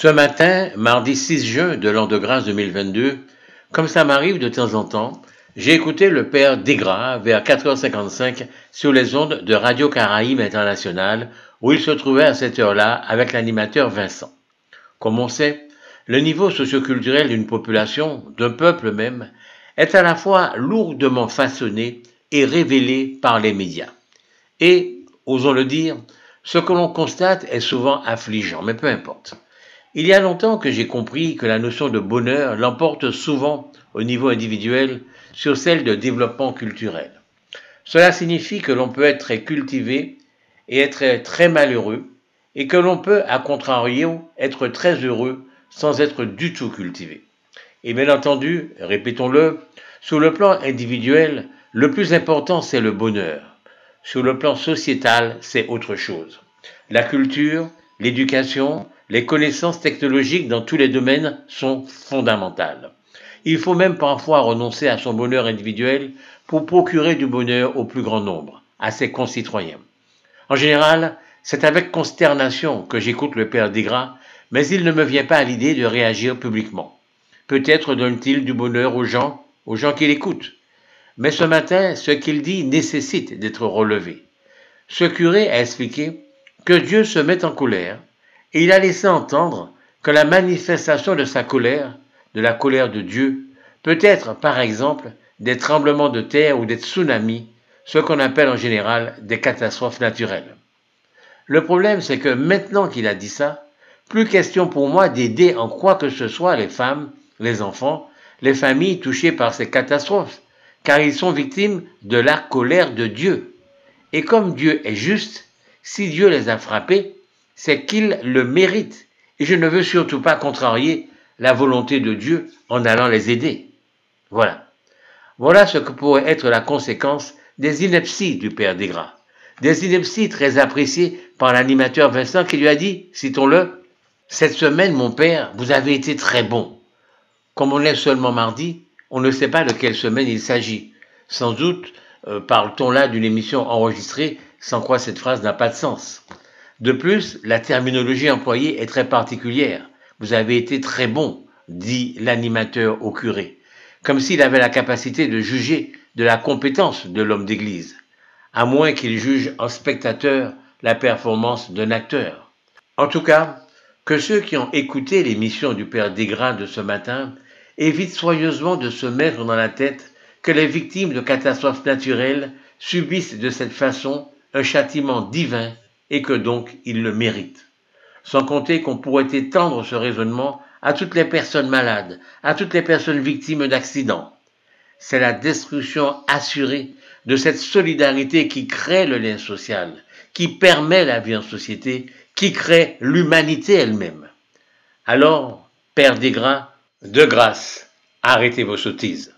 Ce matin, mardi 6 juin de l'an de grâce 2022, comme ça m'arrive de temps en temps, j'ai écouté le père Desgras vers 4h55 sur les ondes de Radio Caraïbes International où il se trouvait à cette heure-là avec l'animateur Vincent. Comme on sait, le niveau socioculturel d'une population, d'un peuple même, est à la fois lourdement façonné et révélé par les médias. Et, osons le dire, ce que l'on constate est souvent affligeant, mais peu importe. Il y a longtemps que j'ai compris que la notion de bonheur l'emporte souvent au niveau individuel sur celle de développement culturel. Cela signifie que l'on peut être très cultivé et être très malheureux, et que l'on peut, à contrario, être très heureux sans être du tout cultivé. Et bien entendu, répétons-le, sur le plan individuel, le plus important c'est le bonheur. Sur le plan sociétal, c'est autre chose. La culture, l'éducation, les connaissances technologiques dans tous les domaines sont fondamentales. Il faut même parfois renoncer à son bonheur individuel pour procurer du bonheur au plus grand nombre, à ses concitoyens. En général, c'est avec consternation que j'écoute le père Desgras, mais il ne me vient pas à l'idée de réagir publiquement. Peut-être donne-t-il du bonheur aux gens, aux gens qui l'écoutent. Mais ce matin, ce qu'il dit nécessite d'être relevé. Ce curé a expliqué que Dieu se met en colère et il a laissé entendre que la manifestation de sa colère, de la colère de Dieu, peut être par exemple des tremblements de terre ou des tsunamis, ce qu'on appelle en général des catastrophes naturelles. Le problème, c'est que maintenant qu'il a dit ça, plus question pour moi d'aider en quoi que ce soit les femmes, les enfants, les familles touchées par ces catastrophes, car ils sont victimes de la colère de Dieu. Et comme Dieu est juste, si Dieu les a frappés, c'est qu'ils le méritent. Et je ne veux surtout pas contrarier la volonté de Dieu en allant les aider. Voilà. Voilà ce que pourrait être la conséquence des inepties du Père Desgras. Des inepties très appréciées par l'animateur Vincent qui lui a dit, citons-le, Cette semaine, mon Père, vous avez été très bon. Comme on est seulement mardi, on ne sait pas de quelle semaine il s'agit. Sans doute euh, parle-t-on là d'une émission enregistrée, sans quoi cette phrase n'a pas de sens. De plus, la terminologie employée est très particulière. Vous avez été très bon, dit l'animateur au curé, comme s'il avait la capacité de juger de la compétence de l'homme d'église, à moins qu'il juge en spectateur la performance d'un acteur. En tout cas, que ceux qui ont écouté l'émission du Père Desgras de ce matin évitent soigneusement de se mettre dans la tête que les victimes de catastrophes naturelles subissent de cette façon un châtiment divin et que donc il le mérite. Sans compter qu'on pourrait étendre ce raisonnement à toutes les personnes malades, à toutes les personnes victimes d'accidents. C'est la destruction assurée de cette solidarité qui crée le lien social, qui permet la vie en société, qui crée l'humanité elle-même. Alors, Père des Gras, de grâce, arrêtez vos sottises.